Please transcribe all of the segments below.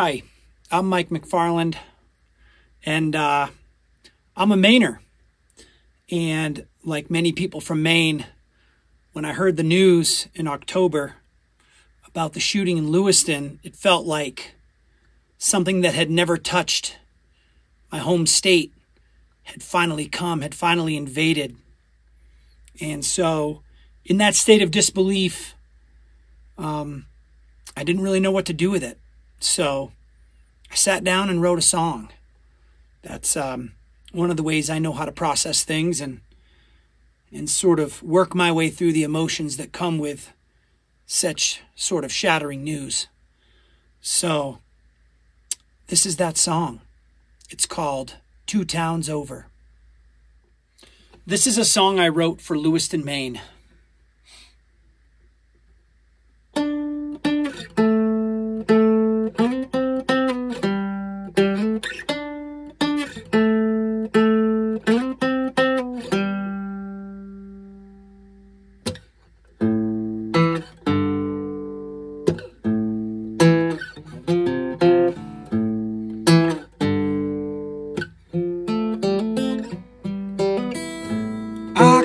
Hi, I'm Mike McFarland, and uh, I'm a Mainer. And like many people from Maine, when I heard the news in October about the shooting in Lewiston, it felt like something that had never touched my home state had finally come, had finally invaded. And so, in that state of disbelief, um, I didn't really know what to do with it. So I sat down and wrote a song. That's um, one of the ways I know how to process things and and sort of work my way through the emotions that come with such sort of shattering news. So this is that song. It's called Two Towns Over. This is a song I wrote for Lewiston, Maine.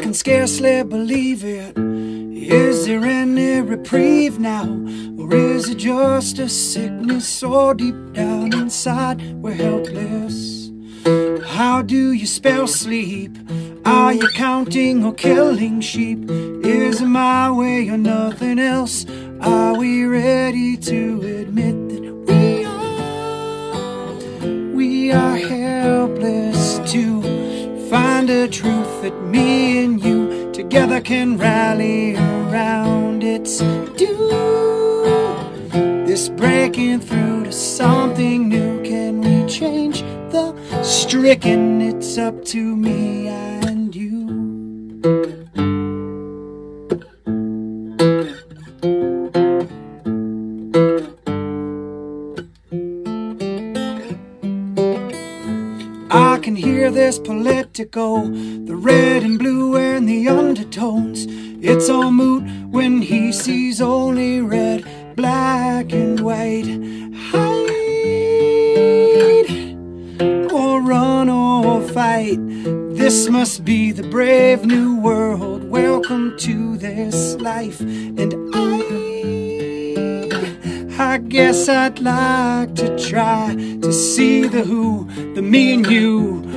Can scarcely believe it. Is there any reprieve now? Or is it just a sickness so deep down inside we're helpless? How do you spell sleep? Are you counting or killing sheep? Is it my way or nothing else? Are we ready to admit that we are? We are helpless to find a truth that me and you together can rally around. It's due. This breaking through to something new. Can we change the stricken? It's up to me and political, the red and blue and the undertones. It's all moot when he sees only red, black and white. Hide or run or fight. This must be the brave new world. Welcome to this life, and I. I guess I'd like to try to see the who, the me and you,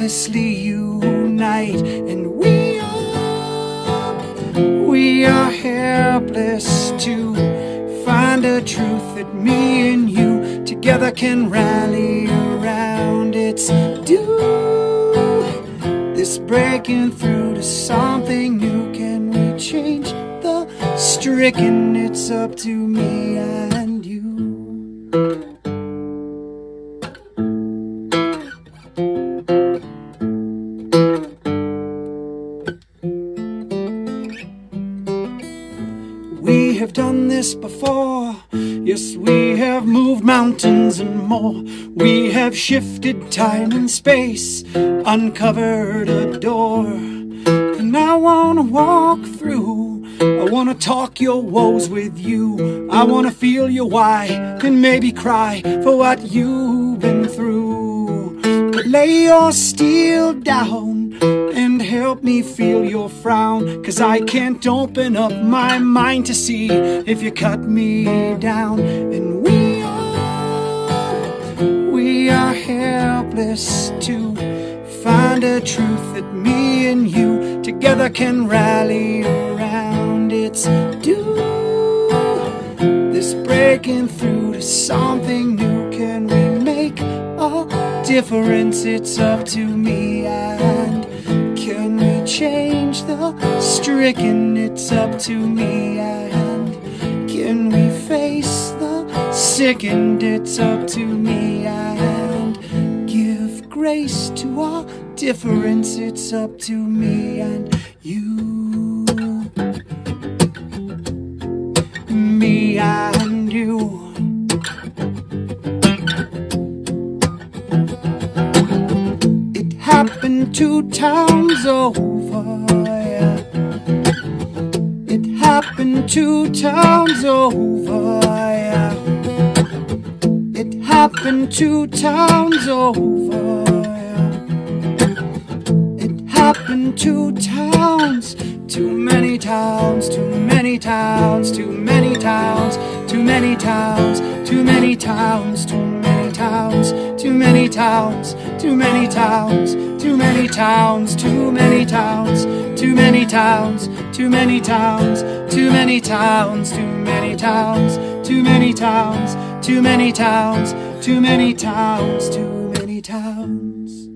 hopelessly unite. And we are, we are helpless to find a truth that me and you together can rally around. It's due, this breaking through to something new. Can we change the stricken? It's up to me and this before. Yes, we have moved mountains and more. We have shifted time and space, uncovered a door. And I wanna walk through. I wanna talk your woes with you. I wanna feel your why and maybe cry for what you've been through. But lay your steel down help me feel your frown. Cause I can't open up my mind to see if you cut me down. And we are, we are helpless to find a truth that me and you together can rally around. It's due, this breaking through to something new. Can we make a difference? It's up to me and can we change the stricken? It's up to me and can we face the sickened? It's up to me and give grace to our difference. It's up to me and you. Me and you. two towns over. Yeah. It happened two towns over. Yeah. It happened two times over. Yeah. It happened two times. Too many towns, too many towns, too many towns, too many towns, too many towns, too many towns, too many towns, too many towns. Too many towns too many towns, too many towns, too many towns, too many towns, too many towns, too many towns, too many towns, too many towns, too many towns, too many towns.